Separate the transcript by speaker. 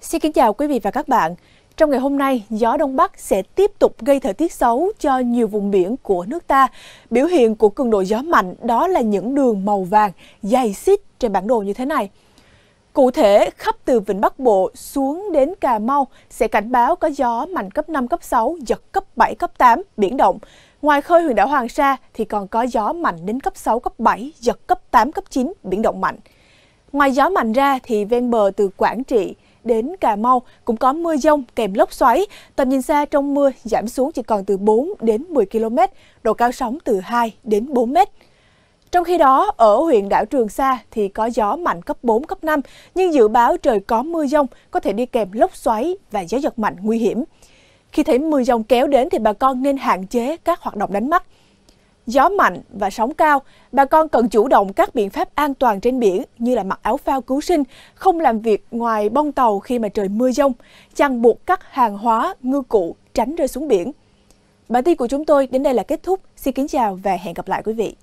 Speaker 1: Xin kính chào quý vị và các bạn. Trong ngày hôm nay, gió Đông Bắc sẽ tiếp tục gây thời tiết xấu cho nhiều vùng biển của nước ta. Biểu hiện của cường độ gió mạnh đó là những đường màu vàng dày xít trên bản đồ như thế này. Cụ thể, khắp từ Vịnh Bắc Bộ xuống đến Cà Mau sẽ cảnh báo có gió mạnh cấp 5, cấp 6, giật cấp 7, cấp 8, biển động. Ngoài khơi huyện đảo Hoàng Sa thì còn có gió mạnh đến cấp 6, cấp 7, giật cấp 8, cấp 9, biển động mạnh. Ngoài gió mạnh ra thì ven bờ từ Quảng Trị, đến Cà Mau cũng có mưa dông kèm lốc xoáy. Tầm nhìn xa trong mưa giảm xuống chỉ còn từ 4 đến 10 km, độ cao sóng từ 2 đến 4 mét. Trong khi đó, ở huyện đảo Trường Sa thì có gió mạnh cấp 4, cấp 5, nhưng dự báo trời có mưa dông, có thể đi kèm lốc xoáy và gió giật mạnh nguy hiểm. Khi thấy mưa dông kéo đến thì bà con nên hạn chế các hoạt động đánh bắt gió mạnh và sóng cao, bà con cần chủ động các biện pháp an toàn trên biển như là mặc áo phao cứu sinh, không làm việc ngoài bông tàu khi mà trời mưa dông, chằng buộc các hàng hóa, ngư cụ tránh rơi xuống biển. Bản tin của chúng tôi đến đây là kết thúc. Xin kính chào và hẹn gặp lại quý vị.